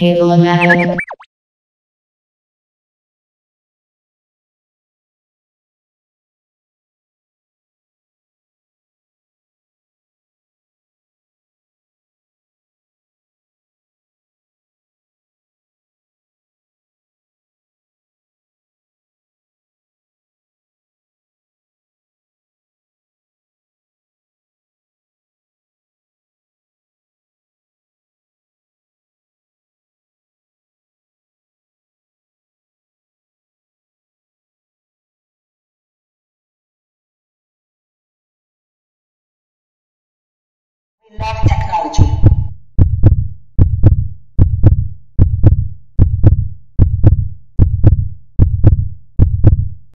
Cable-O-Matic. We to